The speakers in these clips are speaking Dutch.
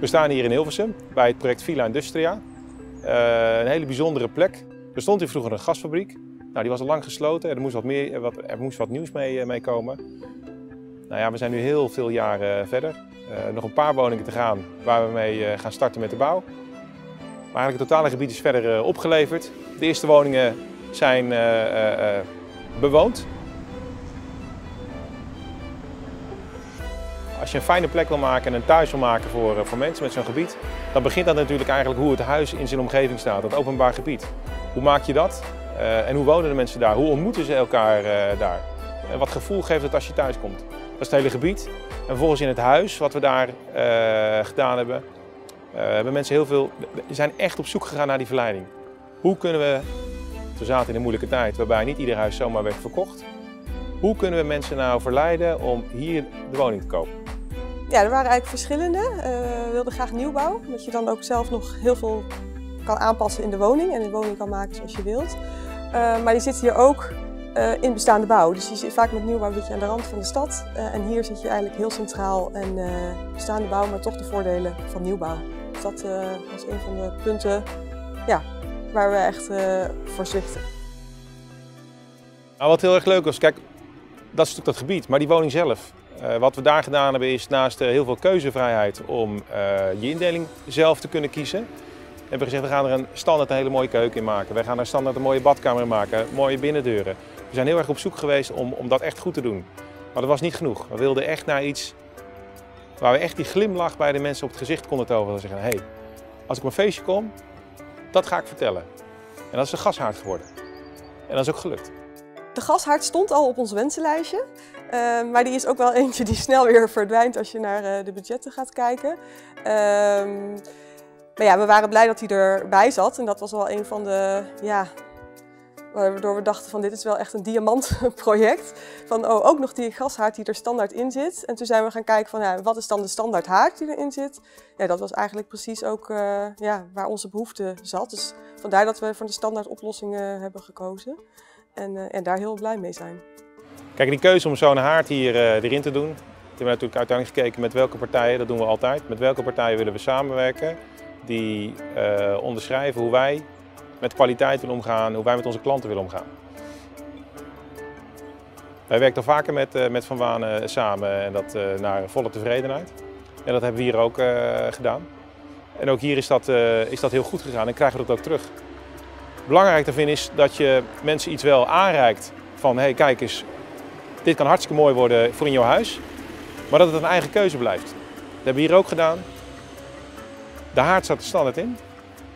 We staan hier in Hilversum bij het project Villa Industria. Uh, een hele bijzondere plek. Er stond hier vroeger een gasfabriek. Nou, die was al lang gesloten. Er moest wat, meer, wat, er moest wat nieuws mee, mee komen. Nou ja, we zijn nu heel veel jaren verder. Nog een paar woningen te gaan waar we mee gaan starten met de bouw. Maar eigenlijk het totale gebied is verder opgeleverd. De eerste woningen zijn bewoond. Als je een fijne plek wil maken en een thuis wil maken voor, eh, voor mensen met zo'n gebied, dan begint dat natuurlijk eigenlijk hoe het huis in zijn omgeving staat, het openbaar gebied. Hoe maak je dat? Uh, en hoe wonen de mensen daar? Hoe ontmoeten ze elkaar uh, daar? En wat gevoel geeft het als je thuis komt? Dat is het hele gebied. En vervolgens in het huis, wat we daar gedaan hebben, hebben mensen heel veel, zijn echt op zoek gegaan naar die verleiding. Hoe kunnen we, we zaten in een moeilijke tijd waarbij niet ieder huis zomaar werd verkocht, hoe kunnen we mensen nou verleiden om hier de woning te kopen? Ja, er waren eigenlijk verschillende. Uh, we wilden graag nieuwbouw, omdat je dan ook zelf nog heel veel kan aanpassen in de woning en de woning kan maken zoals je wilt. Uh, maar die zit hier ook uh, in bestaande bouw. Dus je zit vaak met nieuwbouw je aan de rand van de stad. en hier zit je eigenlijk heel centraal en bestaande bouw, maar toch de voordelen van nieuwbouw. Dus dat was een van de punten ja, waar we echt voor zwichten. Nou, wat heel erg leuk was, kijk, dat is natuurlijk dat gebied, maar die woning zelf. Uh, wat we daar gedaan hebben is naast uh, heel veel keuzevrijheid om uh, je indeling zelf te kunnen kiezen. Hebben we gezegd we gaan er een standaard een hele mooie keuken in maken. We gaan er standaard een mooie badkamer in maken, mooie binnendeuren. We zijn heel erg op zoek geweest om, om dat echt goed te doen. Maar dat was niet genoeg. We wilden echt naar iets waar we echt die glimlach bij de mensen op het gezicht konden toveren. En zeggen, hé, hey, als ik op een feestje kom, dat ga ik vertellen. En dat is een gashaard geworden. En dat is ook gelukt. De gashaard stond al op ons wensenlijstje. Uh, maar die is ook wel eentje die snel weer verdwijnt als je naar uh, de budgetten gaat kijken. Uh, maar ja, we waren blij dat hij erbij zat. En dat was wel een van de, ja, waardoor we dachten van dit is wel echt een diamantproject. Van oh, ook nog die gashaard die er standaard in zit. En toen zijn we gaan kijken van ja, wat is dan de standaard haard die erin zit. Ja, dat was eigenlijk precies ook uh, ja, waar onze behoefte zat. Dus vandaar dat we voor de standaard oplossingen hebben gekozen. En, en daar heel blij mee zijn. Kijk, die keuze om zo'n haard hier uh, erin te doen, toen hebben we natuurlijk uiteindelijk gekeken met welke partijen, dat doen we altijd, met welke partijen willen we samenwerken, die uh, onderschrijven hoe wij met kwaliteit willen omgaan, hoe wij met onze klanten willen omgaan. Wij werken al vaker met, uh, met Van Wanen samen en dat naar volle tevredenheid. En dat hebben we hier ook gedaan. En ook hier is dat, is dat heel goed gegaan en krijgen we dat ook terug. Belangrijk daarin is dat je mensen iets wel aanreikt van hé hey, kijk eens, dit kan hartstikke mooi worden voor in jouw huis, maar dat het een eigen keuze blijft. Dat hebben we hier ook gedaan. De haard zat er standaard in.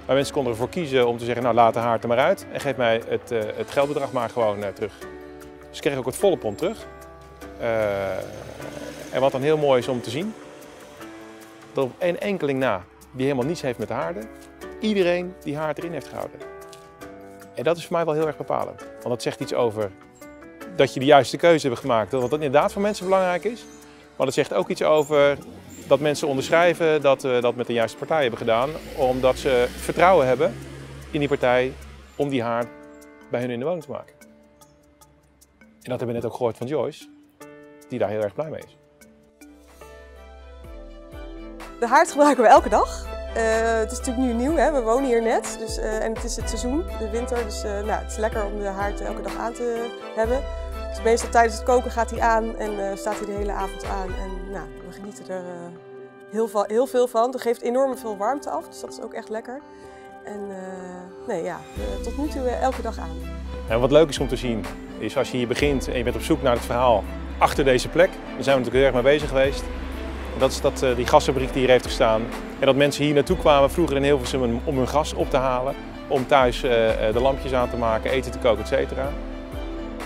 Maar mensen konden ervoor kiezen om te zeggen, nou laat de haard er maar uit en geef mij het, uh, het geldbedrag maar gewoon uh, terug. Dus kregen ook het volle pond terug. Uh, en wat dan heel mooi is om te zien, dat op één enkeling na, die helemaal niets heeft met de haarden, iedereen die haard erin heeft gehouden. En dat is voor mij wel heel erg bepalend. Want dat zegt iets over dat je de juiste keuze hebt gemaakt. Dat dat inderdaad voor mensen belangrijk is. Maar het zegt ook iets over dat mensen onderschrijven dat we dat met de juiste partij hebben gedaan. Omdat ze vertrouwen hebben in die partij om die haard bij hun in de woning te maken. En dat hebben we net ook gehoord van Joyce, die daar heel erg blij mee is. De haard gebruiken we elke dag. Uh, het is natuurlijk nu nieuw, hè? we wonen hier net dus, uh, en het is het seizoen, de winter, dus uh, nou, het is lekker om de haard elke dag aan te hebben. Dus meestal tijdens het koken gaat hij aan en staat hij de hele avond aan en nou, we genieten er heel, veel, heel veel van. Het geeft enorm veel warmte af, dus dat is ook echt lekker. En nee, ja, tot nu toe elke dag aan. Wat leuk is om te zien, is als je hier begint en je bent op zoek naar het verhaal achter deze plek, daar zijn we natuurlijk heel erg mee bezig geweest. Dat is dat, die gasfabriek die hier heeft gestaan. En dat mensen hier naartoe kwamen vroeger in Hilversum om hun gas op te halen. Om thuis de lampjes aan te maken, eten te koken, etc.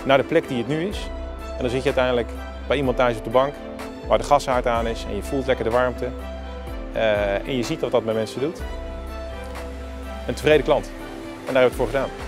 Naar de plek die het nu is. En dan zit je uiteindelijk bij iemand thuis op de bank waar de gashaard aan is. En je voelt lekker de warmte. en je ziet wat dat met mensen doet. Een tevreden klant. En daar hebben we het voor gedaan.